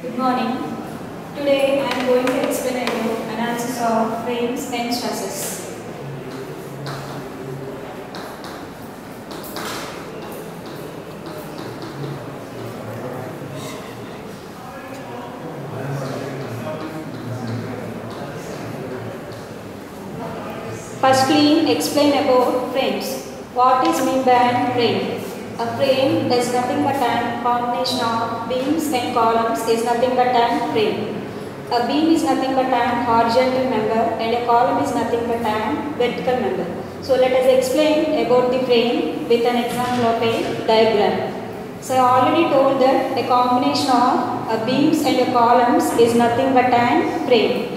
Good morning. Today I am going to explain about analysis of frames and stresses. Firstly, explain about frames. What is meant by frame? A frame is nothing but a combination of beams and columns is nothing but a frame. A beam is nothing but a horizontal member and a column is nothing but a vertical member. So let us explain about the frame with an example of a diagram. So I already told that a combination of a beams and a columns is nothing but a frame.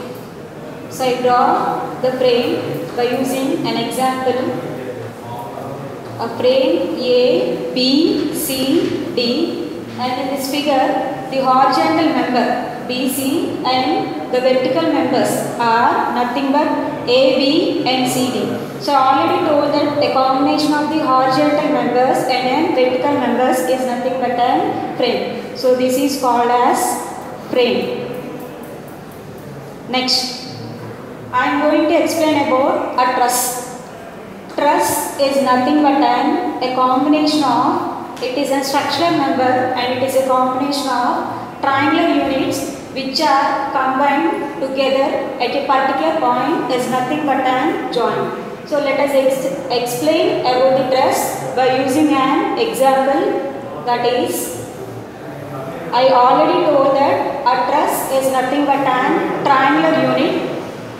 So I draw the frame by using an example. A frame A, B, C, D and in this figure the horizontal member BC and the vertical members are nothing but A, B and CD. So I already told that a combination of the horizontal members and vertical members is nothing but a frame. So this is called as frame. Next, I am going to explain about a truss. Truss is nothing but an a combination of it is a structural member and it is a combination of triangular units which are combined together at a particular point is nothing but an joint. So let us ex explain about the truss by using an example that is I already told that a truss is nothing but an triangular unit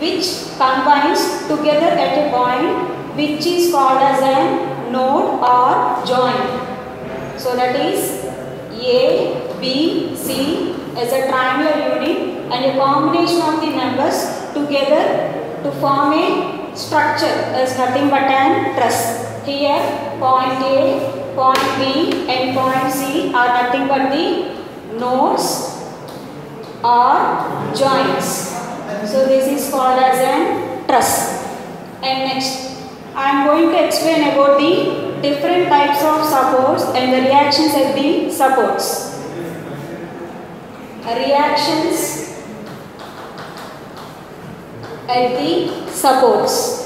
which combines together at a point which is called as a node or joint. So that is A, B, C as a triangular unit and a combination of the numbers together to form a structure is nothing but an truss. Here point A, point B and point C are nothing but the nodes or joints. So this is called as a truss. And next I am going to explain about the different types of supports and the reactions at the supports. Reactions at the supports.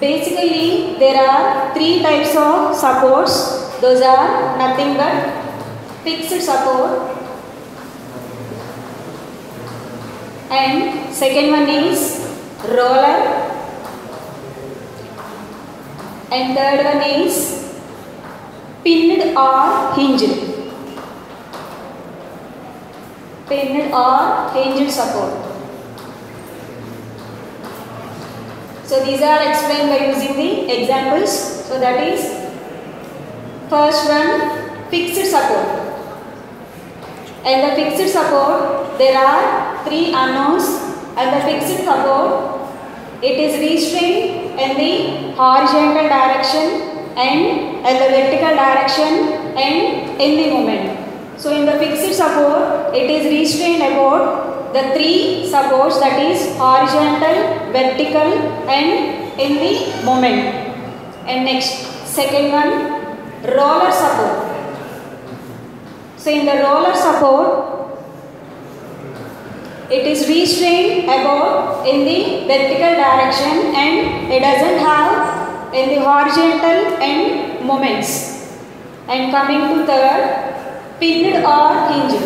Basically, there are three types of supports. Those are nothing but fixed support and second one is roller. And third one is pinned or hinged. Pinned or hinged support. So these are explained by using the examples. So that is first one fixed support. And the fixed support there are three unknowns and the fixed support it is restrained in the horizontal direction and in the vertical direction and in the moment. So in the fixed support it is restrained about the three supports that is horizontal, vertical and in the moment. And next second one roller support. So in the roller support it is restrained about in the vertical direction and it doesn't have in the horizontal and moments. And coming to third, pinned or hinged.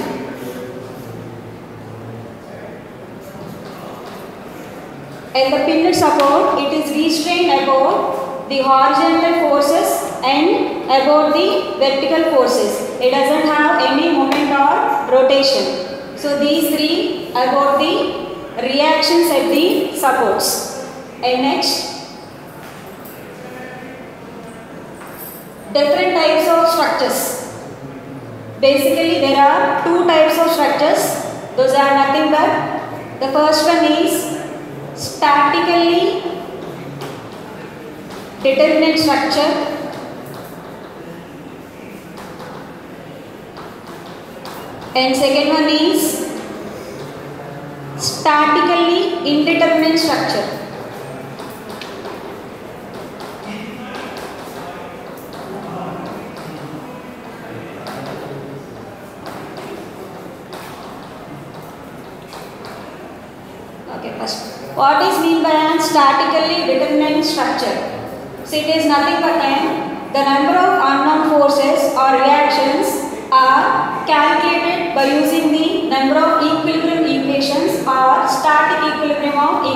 In the pinned support, it is restrained about the horizontal forces and about the vertical forces. It doesn't have any moment or rotation. So these three about the reactions at the supports. And next, different types of structures. Basically there are two types of structures. Those are nothing but the first one is statically determinate structure and second one is statically indeterminate structure. Okay, first. What is mean by a statically determined structure? So it is nothing but n. The number of unknown forces or reactions are calculated by using the number of equilibrium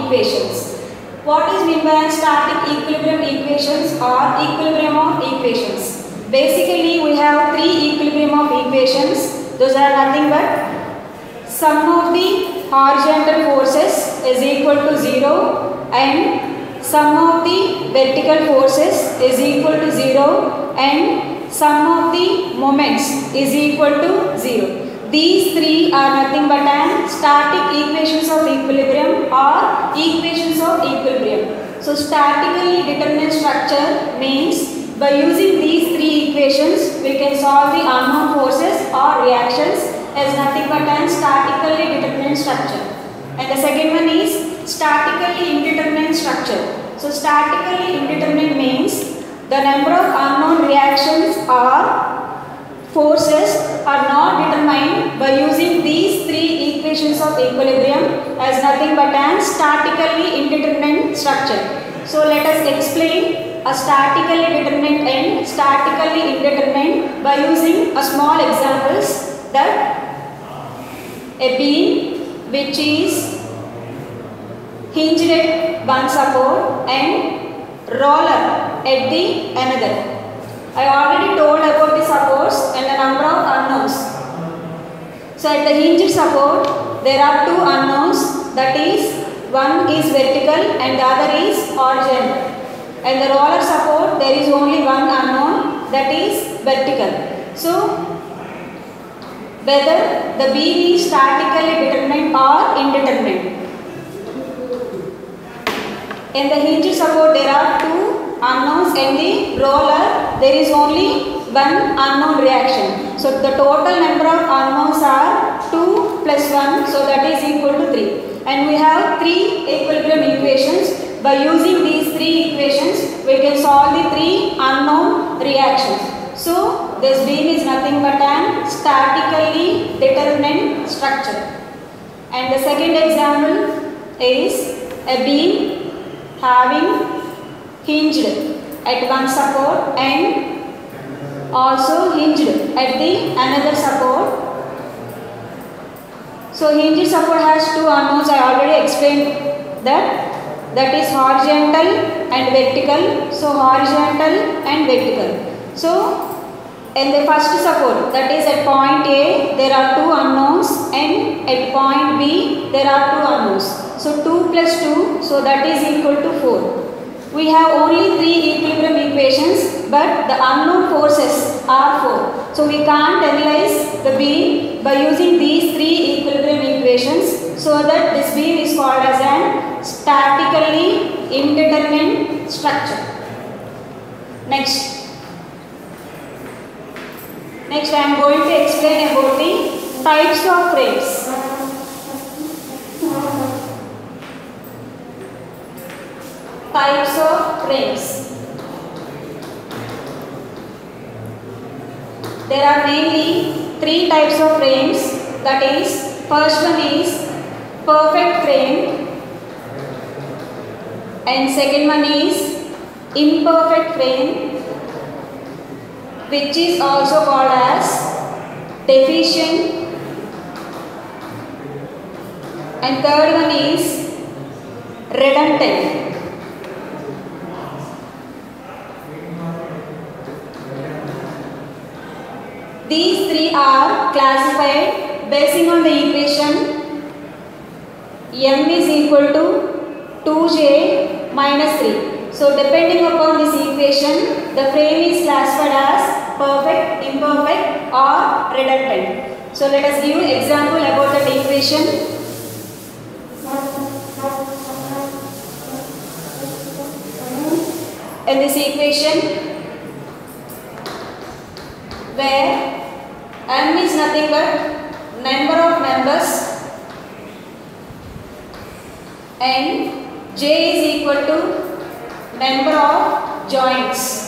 equations. What is mean by static equilibrium equations or equilibrium of equations? Basically, we have three equilibrium of equations. Those are nothing but sum of the horizontal forces is equal to 0 and sum of the vertical forces is equal to 0 and sum of the moments is equal to 0. These three are nothing but an static equations of equilibrium or equations of equilibrium. So statically determinate structure means by using these three equations we can solve the unknown forces or reactions as nothing but an statically determinate structure. And the second one is statically indeterminate structure. So statically indeterminate means the number of unknown reactions or forces are not determined by using these three equations of equilibrium as nothing but an statically indeterminate structure. So let us explain a statically determinate and statically indeterminate by using a small examples that a beam which is hinged at one support and roller at the another. I already told about the supports and the number of unknowns. So at the hinged support there are two unknowns that is one is vertical and the other is horizontal. And the roller support there is only one unknown that is vertical. So whether the beam is statically determined or indeterminate. In the hinge support there are two unknowns in the roller there is only one unknown reaction. So the total number of unknowns are 2 plus 1 so that is equal to 3. And we have three equilibrium equations. By using these three equations we can solve the three unknown reactions. So this beam is nothing but an statically determinate structure. And the second example is a beam having hinged at one support and also hinged at the another support. So hinged support has two unknowns. I already explained that. That is horizontal and vertical. So horizontal and vertical. So in the first support that is at point A there are two unknowns and at point B there are two unknowns. So 2 plus 2 so that is equal to 4. We have only three equilibrium equations but the unknown forces are 4. So we can't analyze the beam by using these three equilibrium equations so that this beam is called as an statically indeterminate structure. Next. Next I am going to explain about the types of frames. Types There are mainly three types of frames. That is first one is perfect frame. And second one is imperfect frame which is also called as deficient. And third one is redundant. These three are classified basing on the equation m is equal to 2j minus 3. So depending upon this equation, the frame is classified as perfect, imperfect or redundant. So let us give example about that equation. In this equation, where m is nothing but number of members and j is equal to number of joints.